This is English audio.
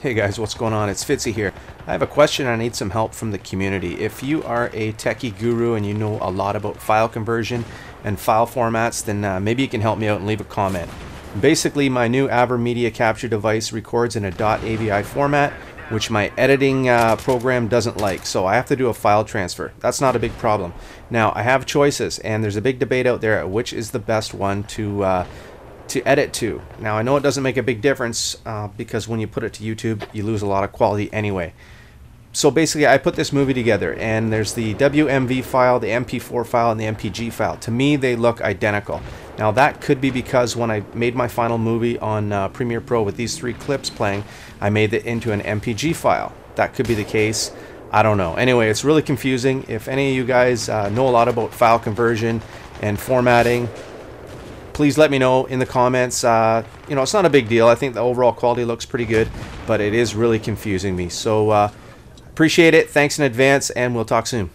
Hey guys, what's going on? It's Fitzy here. I have a question I need some help from the community. If you are a techie guru and you know a lot about file conversion and file formats, then uh, maybe you can help me out and leave a comment. Basically, my new AverMedia capture device records in a .avi format, which my editing uh, program doesn't like, so I have to do a file transfer. That's not a big problem. Now, I have choices, and there's a big debate out there which is the best one to uh, to edit to. Now I know it doesn't make a big difference uh, because when you put it to YouTube, you lose a lot of quality anyway. So basically, I put this movie together, and there's the WMV file, the MP4 file, and the MPG file. To me, they look identical. Now that could be because when I made my final movie on uh, Premiere Pro with these three clips playing, I made it into an MPG file. That could be the case. I don't know. Anyway, it's really confusing. If any of you guys uh, know a lot about file conversion and formatting, please let me know in the comments. Uh, you know, it's not a big deal. I think the overall quality looks pretty good, but it is really confusing me. So uh, appreciate it. Thanks in advance, and we'll talk soon.